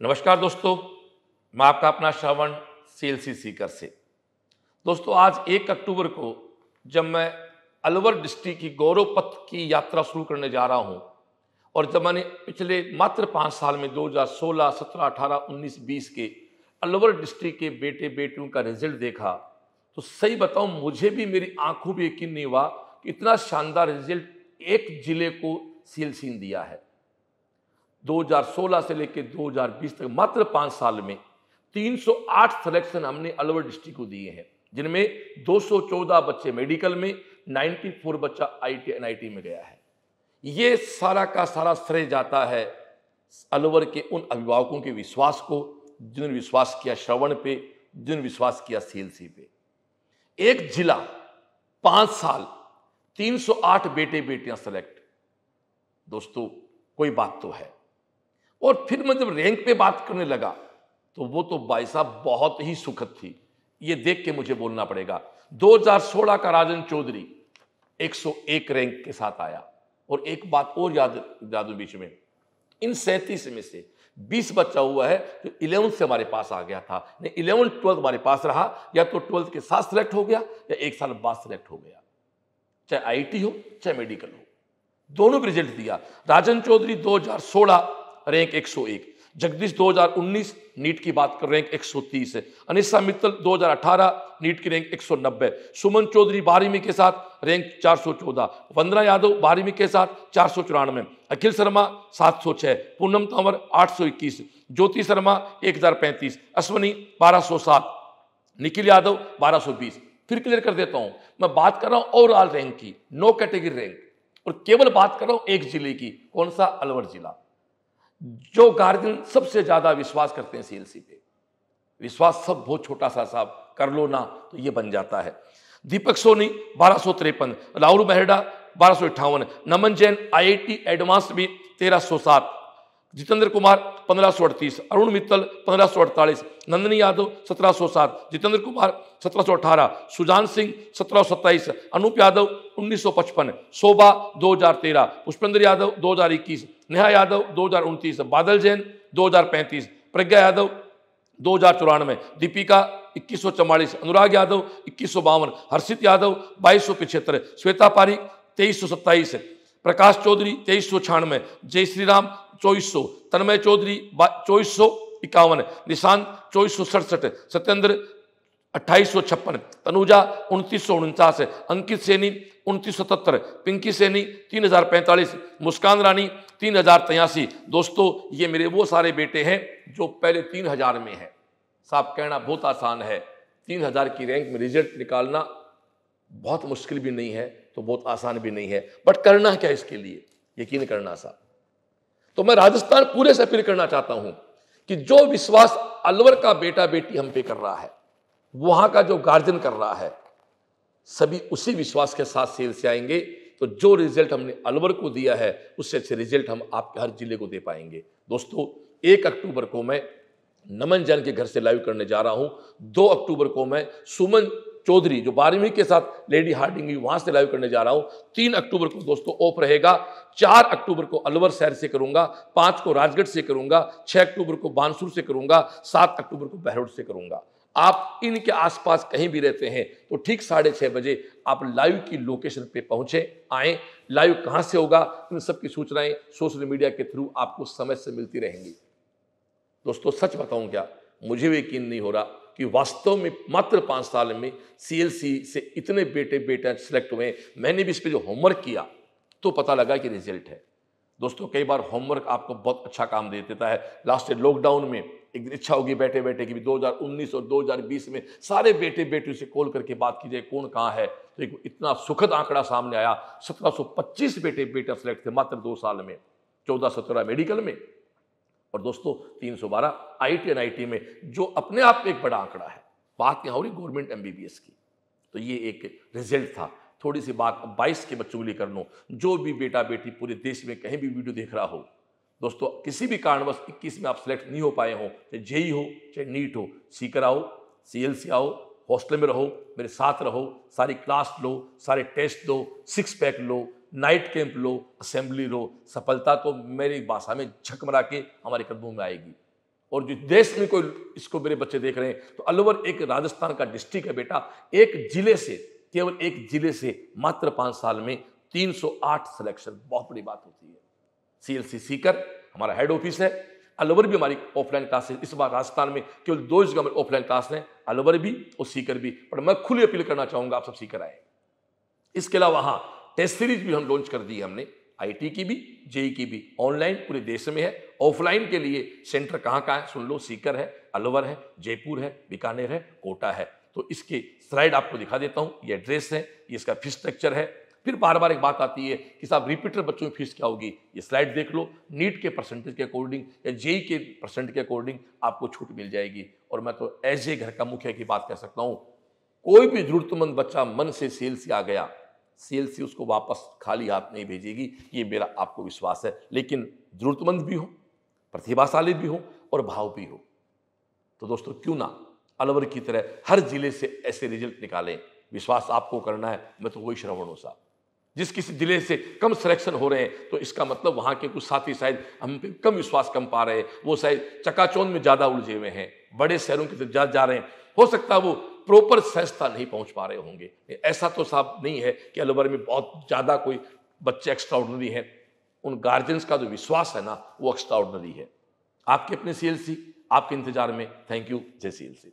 नमस्कार दोस्तों मैं आपका अपना श्रवण सीएलसी सीकर से। दोस्तों आज एक अक्टूबर को जब मैं अलवर डिस्ट्रिक्ट की गौरव पथ की यात्रा शुरू करने जा रहा हूँ और जब मैंने पिछले मात्र पाँच साल में 2016, 17, 18, 19, 20 के अलवर डिस्ट्रिक्ट के बेटे बेटियों का रिज़ल्ट देखा तो सही बताऊँ मुझे भी मेरी आँखों भी यकीन नहीं हुआ कि इतना शानदार रिज़ल्ट एक ज़िले को सील दिया है। 2016 से लेकर 2020 तक, मात्र पाँच साल में 308 सिलेक्शन हमने अलवर डिस्ट्रिक्ट को दिए हैं, जिनमें 214 बच्चे मेडिकल में 94 बच्चा आईटी एनआईटी में गया है। ये सारा का सारा श्रेय जाता है अलवर के उन अभिभावकों के विश्वास को, जिन्होंने विश्वास किया श्रवण पे, जिन्होंने विश्वास किया सीएलसी पे। एक जिला पाँच साल 308 बेटे बेटियाँ सेलेक्ट दोस्तों, कोई बात तो है। और फिर मैं जब रैंक पे बात करने लगा तो वो तो भाई साहब बहुत ही सुखद थी। ये देख के मुझे बोलना पड़ेगा। 2016 का राजन चौधरी 101 रैंक के साथ आया। और एक बात और याद याद बीच में, इन सैंतीस में से 20 बच्चा हुआ है जो इलेवंथ से हमारे पास आ गया था। नहीं, इलेवंथ, ट्वेल्थ हमारे पास रहा, या तो ट्वेल्थ के साथ सिलेक्ट हो गया, या एक साल बाद सिलेक्ट हो गया। चाहे आईटी हो, चाहे मेडिकल हो। दोनों भी रिज़ल्ट दिया। राजन चौधरी 2016 रैंक 101 जगदीश 2019 नीट की बात कर रैंक 130 है। अनिशा मित्तल 2018 नीट की रैंक 190 सुमन चौधरी बारहवीं के साथ रैंक 414 वंदना यादव बारहवीं के साथ चार सौ चौरानवे। अखिल शर्मा 706 पूनम तंवर 821 ज्योति शर्मा 1035 अश्वनी 1207 निखिल यादव 1220 फिर क्लियर कर देता हूँ, मैं बात कर रहा हूँ ओवरऑल रैंक की नो कैटेगरी रैंक और केवल बात कर रहा हूँ एक ज़िले की, कौन सा अलवर जिला? जो गार्जियन सबसे ज़्यादा विश्वास करते हैं सीएलसी पे। विश्वास सब बहुत छोटा सा साहब, कर लो ना तो ये बन जाता है। दीपक सोनी, बारह सौ तिरपन। राहुल मेहरा, बारह सौ अट्ठावन नमन जैन आईआईटी एडवांस भी तेरह सौ सात। जितेंद्र कुमार, पंद्रह सौ अड़तीस। अरुण मित्तल, पंद्रह सौ अड़तालीस। नंदनी यादव, सत्रह सौ सात। जितेंद्र कुमार, सत्रह सौ अठारह। सुजान सिंह, सत्रह सौ सत्ताईस। अनूप यादव, उन्नीस सौ पचपन। शोभा, दो हज़ार तेरह। पुष्पेंद्र यादव, दो हज़ार इक्कीस। नेहा यादव दो हज़ार उनतीस बादल जैन, दो हज़ार पैंतीस प्रज्ञा यादव, दो हज़ार चौरानवे दीपिका, इक्कीस सौ चौवालीस अनुराग यादव, इक्कीस सौ बावन हर्षित यादव, बाईस सौ पिछहत्तर श्वेता पारिक, तेईस सौ सत्ताईस प्रकाश चौधरी, तेईस सौ छियानवे जय श्री राम चौबीस सौ तन्मय चौधरी चौबीस सौ इक्यावन निशांत, चौबीस सौ सड़सठ सत्येंद्र अट्ठाईस सौ छप्पन, तनुजा उनतीस सौ उनचास, अंकित सैनी उनतीस सौ सत्तर, पिंकी सैनी तीन हज़ार पैंतालीस, मुस्कान रानी तीन हज़ार तियासी दोस्तों, ये मेरे वो सारे बेटे हैं जो पहले तीन हज़ार में है। साहब कहना बहुत आसान है, तीन हज़ार की रैंक में रिज़ल्ट निकालना बहुत मुश्किल भी नहीं है तो बहुत आसान भी नहीं है। बट करना क्या इसके लिए? यकीन करना साहब। तो मैं राजस्थान पूरे से अपील करना चाहता हूँ कि जो विश्वास अलवर का बेटा बेटी हम पे कर रहा है वहाँ का जो गार्जियन कर रहा है, सभी उसी विश्वास के साथ सेल से आएँगे तो जो रिज़ल्ट हमने अलवर को दिया है, उससे अच्छे रिज़ल्ट हम आपके हर ज़िले को दे पाएँगे। दोस्तों, एक अक्टूबर को मैं नमन जैन के घर से लाइव करने जा रहा हूँ। दो अक्टूबर को मैं सुमन चौधरी, जो बारहवीं के साथ लेडी हार्डिंग वहाँ से लाइव करने जा रहा हूँ, तीन अक्टूबर को दोस्तों ऑफ़ रहेगा, चार अक्टूबर को अलवर शहर से करूँगा, पाँच को राजगढ़ से करूँगा, छह अक्टूबर को बानसूर से करूँगा, सात अक्टूबर को बहरोड से करूँगा। आप इनके आसपास कहीं भी रहते हैं तो ठीक साढ़े छह बजे आप लाइव की लोकेशन पे पहुँचे, आए। लाइव कहाँ से होगा, इन सब की सूचनाएँ सोशल मीडिया के थ्रू आपको समय से मिलती रहेंगी। दोस्तों, सच बताऊँ क्या, मुझे भी यकीन नहीं हो रहा कि वास्तव में मात्र पाँच साल में सीएलसी से इतने बेटे बेटे सिलेक्ट हुए मैंने भी इस पर जो होमवर्क किया तो पता लगा कि रिज़ल्ट है। दोस्तों, कई बार होमवर्क आपको बहुत अच्छा काम दे देता है। लास्ट लॉकडाउन में एक दिन इच्छा होगी बैठे बैठे कि 2019 और 2020 में सारे बेटे बेटियों से कॉल करके बात की जाए कौन कहाँ है? तो एक इतना सुखद आंकड़ा सामने आया। 1725 बेटे बेटा सेलेक्ट थे मात्र दो साल में, चौदह सत्रह मेडिकल में। और दोस्तों, तीन सौ बारह आई 312 आईटी एनआईटी में, जो अपने आप में एक बड़ा आंकड़ा है। बात यहाँ हो रही गवर्नमेंट एमबीबीएस की। तो ये एक रिज़ल्ट था। थोड़ी सी बात बाईस के बच्चों के लिए कर लो। जो भी बेटा बेटी पूरे देश में कहीं भी वीडियो देख रहा हो, दोस्तों, किसी भी कारणवश इक्कीस में आप सिलेक्ट नहीं हो पाए हो, चाहे जेई हो, चाहे नीट हो, सीकर आओ सी एल सी आओ, हॉस्टल में रहो, मेरे साथ रहो, सारी क्लास लो, सारे टेस्ट दो सिक्स पैक लो नाइट कैंप लो असेंबली लो, सफलता तो मेरी भाषा में झक मरा के हमारे कदमों में आएगी। और जो देश में कोई इसको मेरे बच्चे देख रहे हैं तो अलवर एक राजस्थान का डिस्ट्रिक्ट है बेटा, एक ज़िले से केवल एक ज़िले से मात्र पाँच साल में 308 सिलेक्शन बहुत बड़ी बात होती है। सीएलसी सीकर, हमारा हेड ऑफ़िस है। अलवर भी हमारी ऑफलाइन क्लास है। इस बार राजस्थान में केवल दो जगह में ऑफलाइन क्लास है। अलवर भी और सीकर भी। पर मैं खुली अपील करना चाहूँगा, आप सब सीकर आए। इसके अलावा हाँ टेस्ट सीरीज़ भी हम लॉन्च कर दी है हमने। आईटी की भी जेई की भी। ऑनलाइन पूरे देश में है। ऑफलाइन के लिए सेंटर कहाँ कहाँ है? सुन लो, सीकर है अलवर है, जयपुर है, बीकानेर है, कोटा है। तो इसके स्लाइड आपको दिखा देता हूँ। ये एड्रेस है, ये इसका फ़ीस स्ट्रक्चर है। फिर बार बार एक बात आती है कि साहब रिपीटर बच्चों की फ़ीस क्या होगी? ये स्लाइड देख लो। नीट के परसेंटेज के अकॉर्डिंग या जेई के परसेंट के अकॉर्डिंग आपको छूट मिल जाएगी। और मैं तो एज ए घर का मुखिया की बात कह सकता हूँ। कोई भी जरूरतमंद बच्चा मन से सेल से आ गया सेल से उसको वापस खाली हाथ नहीं भेजेगी। ये मेरा आपको विश्वास है। लेकिन जरूरतमंद भी हो, प्रतिभाशाली भी हो और भाव भी हो। तो दोस्तों, क्यों ना अलवर की तरह हर ज़िले से ऐसे रिज़ल्ट निकालें। विश्वास आपको करना है मैं तो वही श्रवण हो साहब जिस किसी ज़िले से कम सिलेक्शन हो रहे हैं तो इसका मतलब वहाँ के कुछ साथी शायद हम पे कम विश्वास कम पा रहे हैं। वो शायद चकाचौंध में ज़्यादा उलझे हुए हैं बड़े शहरों की तरफ़ जा, रहे हैं। हो सकता है वो प्रॉपर सहजता नहीं पहुँच पा रहे होंगे। ऐसा तो साहब नहीं है कि अलवर में बहुत ज़्यादा कोई बच्चे एक्स्ट्रा ऑर्डनरी हैं। उन गार्जियंस का जो विश्वास है ना वो एक्स्ट्रा ऑर्डनरी है। आपके अपने सीएलसी आपके इंतज़ार में। थैंक यू जय सीएलसी